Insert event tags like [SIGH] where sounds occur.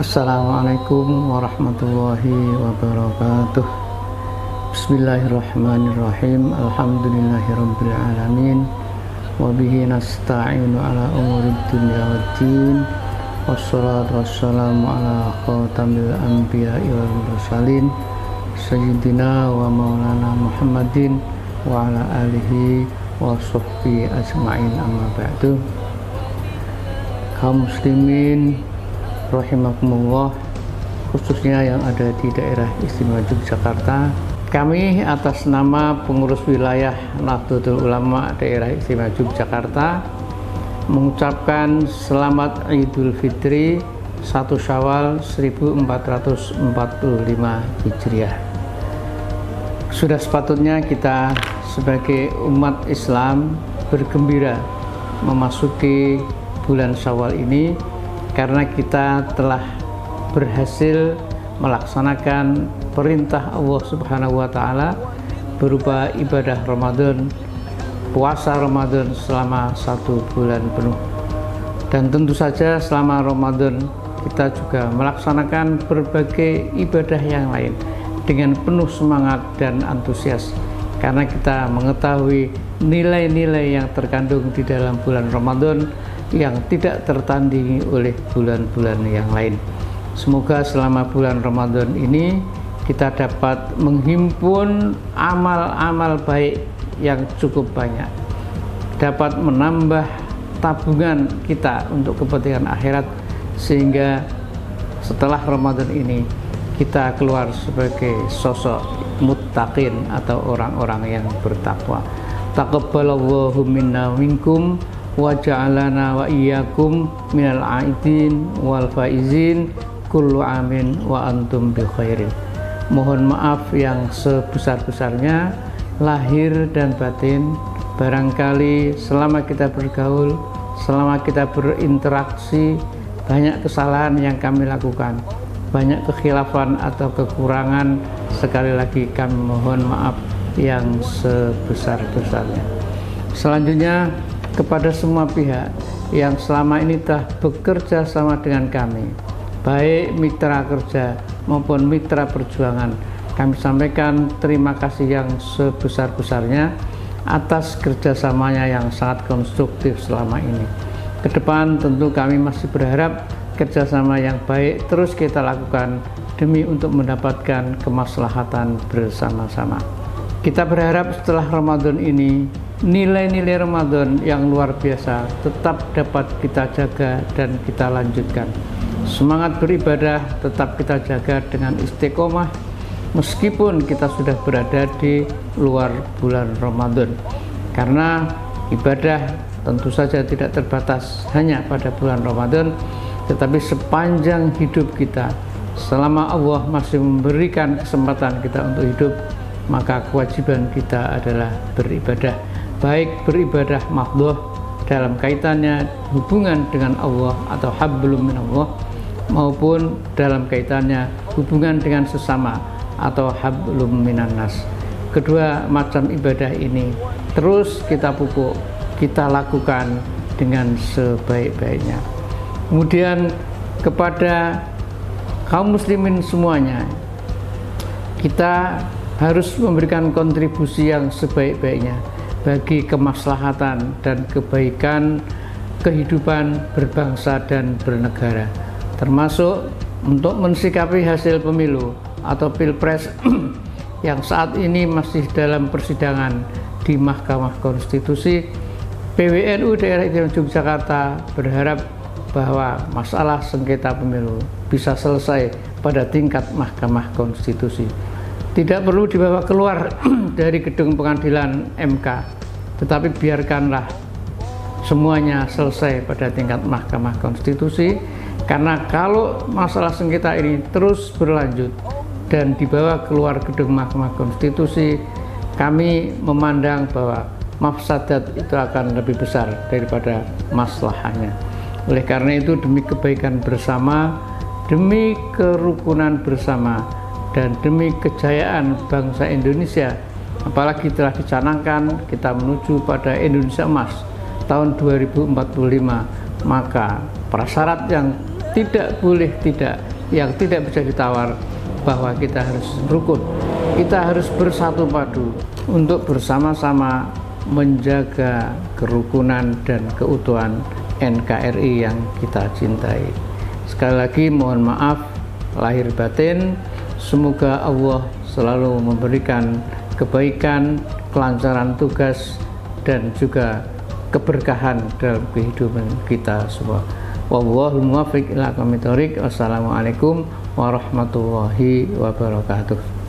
Assalamualaikum warahmatullahi wabarakatuh. Bismillahirrahmanirrahim. Alhamdulillahirabbil alamin. Wabihi nasta'inu ala umurid dunya waddin Wassalatu wassalamu ala khatamil anbiya wal mursalin. Sayyidina wa maulana Muhammadin Wa ala alihi wa sahbihi ajma'in. Amma ba'du. Kaum muslimin rahimakumullah khususnya yang ada di daerah istimewa Yogyakarta. Kami atas nama pengurus wilayah Nahdlatul Ulama daerah istimewa Yogyakarta mengucapkan selamat Idul Fitri 1 Syawal 1445 Hijriah. Sudah sepatutnya kita sebagai umat Islam bergembira memasuki bulan Syawal ini karena kita telah berhasil melaksanakan perintah Allah Subhanahu wa taala berupa ibadah Ramadan, puasa Ramadan selama satu bulan penuh. Dan tentu saja selama Ramadan kita juga melaksanakan berbagai ibadah yang lain dengan penuh semangat dan antusias karena kita mengetahui nilai-nilai yang terkandung di dalam bulan Ramadan yang tidak tertandingi oleh bulan-bulan yang lain. Semoga selama bulan Ramadan ini kita dapat menghimpun amal-amal baik yang cukup banyak. Dapat menambah tabungan kita untuk kepentingan akhirat sehingga setelah Ramadan ini kita keluar sebagai sosok muttaqin atau orang-orang yang bertakwa. Taqabbalallahu minna minkum wa ja'alana wa iyyakum minal aidin wal faizin kullu amin wa antum bi khairin. Mohon maaf yang sebesar-besarnya lahir dan batin barangkali selama kita bergaul selama kita berinteraksi banyak kesalahan yang kami lakukan banyak kekhilafan atau kekurangan sekali lagi kami mohon maaf yang sebesar-besarnya. Selanjutnya kepada semua pihak yang selama ini telah bekerja sama dengan kami baik mitra kerja maupun mitra perjuangan. Kami sampaikan terima kasih yang sebesar-besarnya atas kerjasamanya yang sangat konstruktif selama ini. Ke depan tentu kami masih berharap kerjasama yang baik terus kita lakukan demi untuk mendapatkan kemaslahatan bersama-sama. Kita berharap setelah Ramadan ini nilai-nilai Ramadan yang luar biasa tetap dapat kita jaga dan kita lanjutkan. Semangat beribadah tetap kita jaga dengan istiqomah meskipun kita sudah berada di luar bulan Ramadan. Karena ibadah tentu saja tidak terbatas hanya pada bulan Ramadan, tetapi sepanjang hidup kita selama Allah masih memberikan kesempatan kita untuk hidup, maka kewajiban kita adalah beribadah baik beribadah mahdoh dalam kaitannya hubungan dengan Allah atau hablum minallah maupun dalam kaitannya hubungan dengan sesama atau hablum minannas kedua macam ibadah ini terus kita pupuk kita lakukan dengan sebaik-baiknya. Kemudian kepada kaum muslimin semuanya kita harus memberikan kontribusi yang sebaik-baiknya bagi kemaslahatan dan kebaikan kehidupan berbangsa dan bernegara termasuk untuk mensikapi hasil pemilu atau pilpres [CLEARS THROAT] yang saat ini masih dalam persidangan di Mahkamah Konstitusi. PWNU daerah istimewa Yogyakarta berharap bahwa masalah sengketa pemilu bisa selesai pada tingkat Mahkamah Konstitusi. Tidak perlu dibawa keluar [CLEARS THROAT] dari gedung pengadilan MK tetapi biarkanlah semuanya selesai pada tingkat Mahkamah Konstitusi karena kalau masalah sengketa ini terus berlanjut dan dibawa keluar gedung Mahkamah Konstitusi kami memandang bahwa mafsadat itu akan lebih besar daripada masalahnya oleh karena itu demi kebaikan bersama demi kerukunan bersama dan demi kejayaan bangsa Indonesia apalagi telah dicanangkan kita menuju pada Indonesia emas tahun 2045 maka prasyarat yang tidak boleh tidak yang tidak bisa ditawar bahwa kita harus rukun. Kita harus bersatu padu untuk bersama-sama menjaga kerukunan dan keutuhan NKRI yang kita cintai. Sekali lagi mohon maaf lahir batin. Semoga Allah selalu memberikan kebaikan kelancaran tugas dan juga keberkahan dalam kehidupan kita semua. Wallahul muwaffiq ila aqwamit Wassalamualaikum warahmatullahi wabarakatuh.